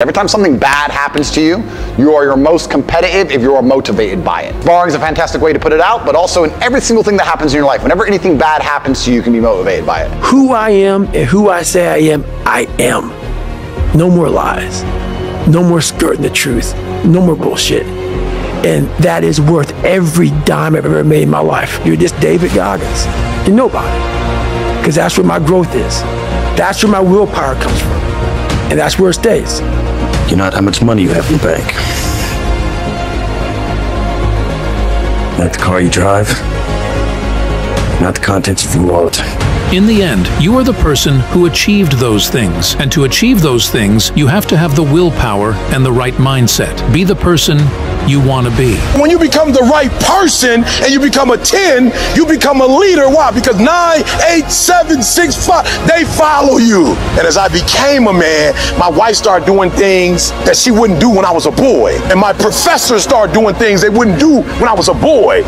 Every time something bad happens to you, you are your most competitive if you are motivated by it. Borrowing is a fantastic way to put it out, but also in every single thing that happens in your life, whenever anything bad happens to you, you can be motivated by it. Who I am and who I say I am, I am. No more lies. No more skirting the truth. No more bullshit. And that is worth every dime I've ever made in my life. You're just David Goggins. You're nobody. Because that's where my growth is. That's where my willpower comes from. And that's where it stays. You're not how much money you have in the bank. Not the car you drive. Not the contents of your wallet. In the end, you are the person who achieved those things. And to achieve those things, you have to have the willpower and the right mindset. Be the person you want to be. When you become the right person and you become a 10, you become a leader. Why? Because 9, 8, 7, 6, 5, they follow you. And as I became a man, my wife started doing things that she wouldn't do when I was a boy. And my professors started doing things they wouldn't do when I was a boy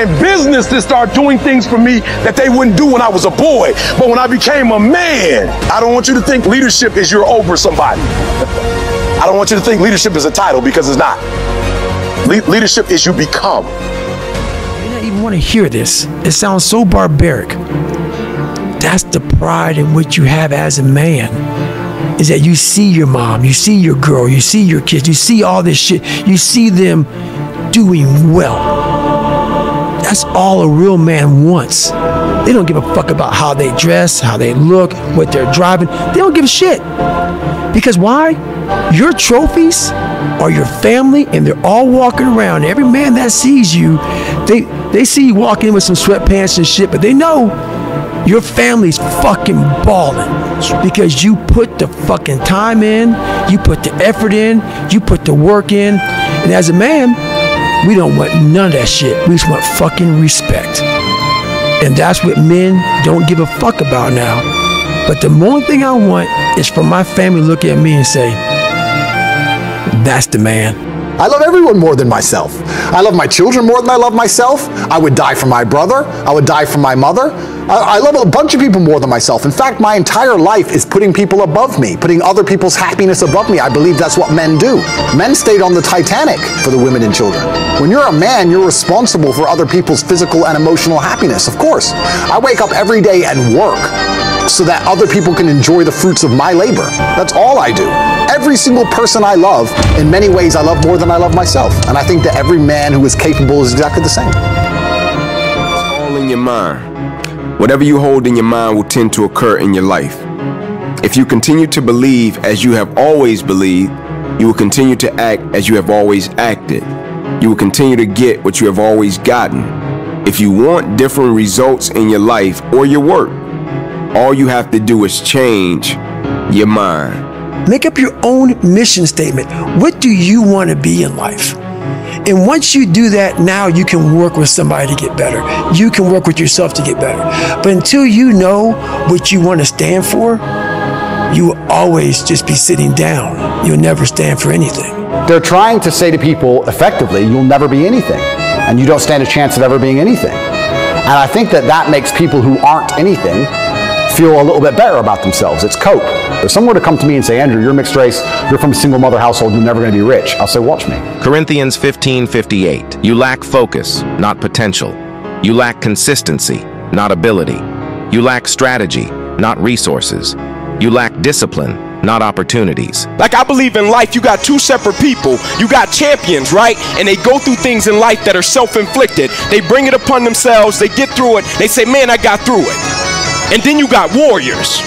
and businesses start doing things for me that they wouldn't do when I was a boy. But when I became a man, I don't want you to think leadership is you're over somebody. I don't want you to think leadership is a title because it's not. Le- leadership is you become. You don't even want to hear this. It sounds so barbaric. That's the pride in which you have as a man. Is that you see your mom, you see your girl, you see your kids, you see all this shit, you see them doing well. That's all a real man wants. They don't give a fuck about how they dress, how they look, what they're driving. They don't give a shit. Because why? Your trophies are your family, and they're all walking around. Every man that sees you, they they see you walking with some sweatpants and shit, but they know your family's fucking balling because you put the fucking time in, you put the effort in, you put the work in, and as a man, we don't want none of that shit. We just want fucking respect. And that's what men don't give a fuck about now. But the one thing I want is for my family to look at me and say, that's the man. I love everyone more than myself. I love my children more than I love myself. I would die for my brother. I would die for my mother. I, I, love a bunch of people more than myself. In fact, my entire life is putting people above me, putting other people's happiness above me. I believe that's what men do. Men stayed on the Titanic for the women and children. When you're a man, you're responsible for other people's physical and emotional happiness, of course. I wake up every day and work so that other people can enjoy the fruits of my labor. That's all I do. Every single person I love, in many ways, I love more than I love myself. And I think that every man who is capable is exactly the same. It's all in your mind. Whatever you hold in your mind will tend to occur in your life. If you continue to believe as you have always believed, you will continue to act as you have always acted. You will continue to get what you have always gotten. If you want different results in your life or your work, all you have to do is change your mind. Make up your own mission statement. What do you want to be in life? And once you do that, now you can work with somebody to get better. You can work with yourself to get better. But until you know what you want to stand for, you will always just be sitting down. You'll never stand for anything. They're trying to say to people effectively, you'll never be anything. And you don't stand a chance of ever being anything. And I think that that makes people who aren't anything feel a little bit better about themselves. It's cope. If someone were to come to me and say, Andrew, you're mixed race, you're from a single mother household, you're never going to be rich, I'll say, watch me. Corinthians 15:58. You lack focus, not potential. You lack consistency, not ability. You lack strategy, not resources. You lack discipline, not opportunities. Like I believe in life, you got two separate people. You got champions, right? And they go through things in life that are self-inflicted. They bring it upon themselves, they get through it, they say, man, I got through it. And then you got warriors.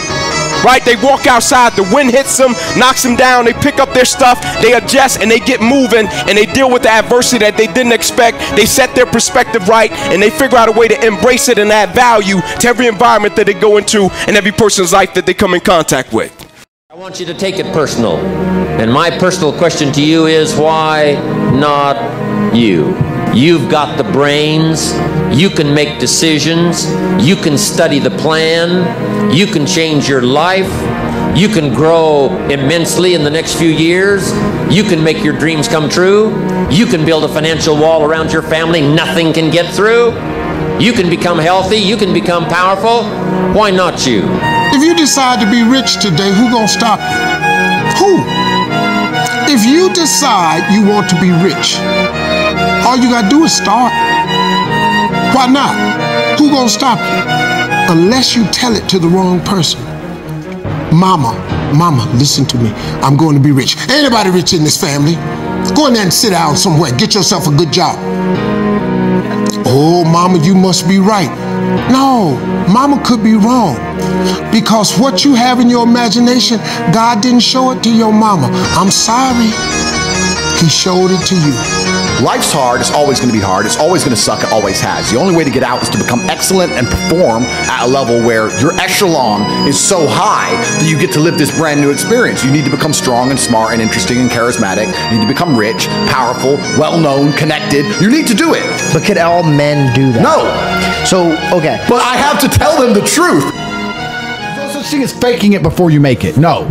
Right? They walk outside, the wind hits them, knocks them down, they pick up their stuff, they adjust and they get moving and they deal with the adversity that they didn't expect. They set their perspective right and they figure out a way to embrace it and add value to every environment that they go into and every person's life that they come in contact with. I want you to take it personal. And my personal question to you is why not you? You've got the brains. You can make decisions. You can study the plan. You can change your life. You can grow immensely in the next few years. You can make your dreams come true. You can build a financial wall around your family nothing can get through. You can become healthy. You can become powerful. Why not you? If you decide to be rich today, who gonna stop you? Who? If you decide you want to be rich, all you gotta do is start. Why not? Who gonna stop you? Unless you tell it to the wrong person. Mama, mama, listen to me. I'm going to be rich. Anybody rich in this family? Go in there and sit down somewhere. Get yourself a good job. Oh, mama, you must be right. No, mama could be wrong. Because what you have in your imagination, God didn't show it to your mama. I'm sorry. He showed it to you. Life's hard. It's always going to be hard. It's always going to suck. It always has. The only way to get out is to become excellent and perform at a level where your echelon is so high that you get to live this brand new experience. You need to become strong and smart and interesting and charismatic. You need to become rich, powerful, well known, connected. You need to do it. But could all men do that? No. So, okay. But I have to tell them the truth. There's no such thing as faking it before you make it. No.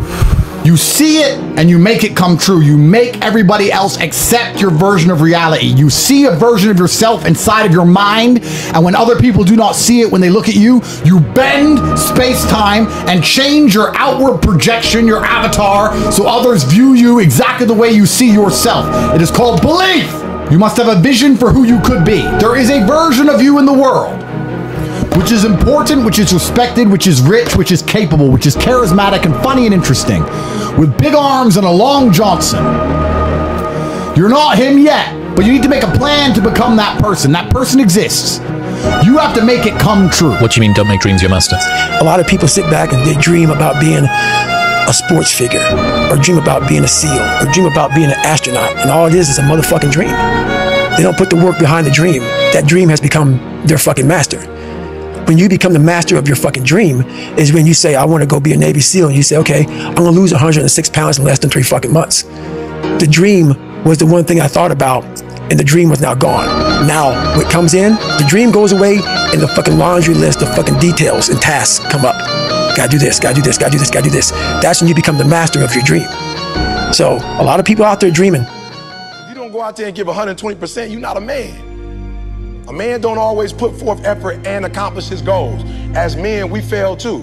You see it and you make it come true. You make everybody else accept your version of reality. You see a version of yourself inside of your mind, and when other people do not see it when they look at you, you bend space time and change your outward projection, your avatar, so others view you exactly the way you see yourself. It is called belief. You must have a vision for who you could be. There is a version of you in the world which is important, which is respected, which is rich, which is capable, which is charismatic and funny and interesting, with big arms and a long Johnson. You're not him yet, but you need to make a plan to become that person. That person exists. You have to make it come true. What do you mean, don't make dreams your master? A lot of people sit back and they dream about being a sports figure, or dream about being a SEAL, or dream about being an astronaut, and all it is is a motherfucking dream. They don't put the work behind the dream. That dream has become their fucking master. When you become the master of your fucking dream, is when you say, I want to go be a Navy SEAL, and you say, okay, I'm gonna lose 106 pounds in less than three fucking months. The dream was the one thing I thought about, and the dream was now gone. Now, what comes in, the dream goes away, and the fucking laundry list of fucking details and tasks come up. Gotta do this, gotta do this, gotta do this, gotta do this. That's when you become the master of your dream. So, a lot of people out there dreaming. If you don't go out there and give 120%, you're not a man. A man don't always put forth effort and accomplish his goals. As men, we fail too.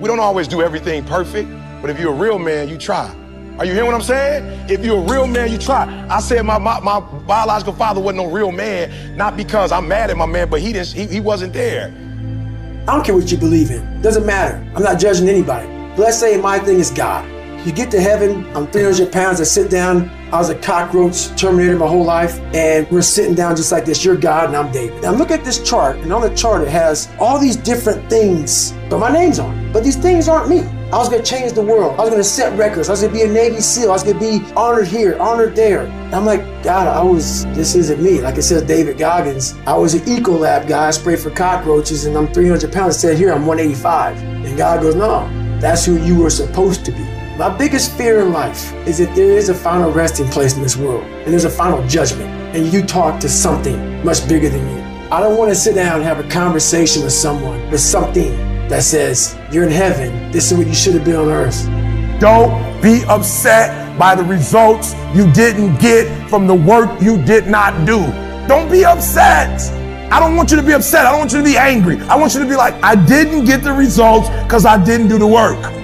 We don't always do everything perfect, but if you're a real man, you try. Are you hearing what I'm saying? If you're a real man, you try. I said my, my, my biological father wasn't no real man, not because I'm mad at my man, but he didn't he, he wasn't there. I don't care what you believe in. Doesn't matter. I'm not judging anybody. But let's say my thing is God. You get to heaven, I'm 300 pounds, I sit down, I was a cockroach terminator my whole life, and we're sitting down just like this. You're God and I'm David. Now look at this chart, and on the chart it has all these different things, but my name's on it. But these things aren't me. I was gonna change the world. I was gonna set records. I was gonna be a Navy SEAL. I was gonna be honored here, honored there. And I'm like, God, I was, this isn't me. Like it says David Goggins, I was an Ecolab guy, I sprayed for cockroaches, and I'm 300 pounds. It said here, I'm 185. And God goes, no, that's who you were supposed to be. My biggest fear in life is that there is a final resting place in this world, and there's a final judgment, and you talk to something much bigger than you. I don't want to sit down and have a conversation with someone with something that says, You're in heaven, this is what you should have been on earth. Don't be upset by the results you didn't get from the work you did not do. Don't be upset. I don't want you to be upset. I don't want you to be angry. I want you to be like, I didn't get the results because I didn't do the work.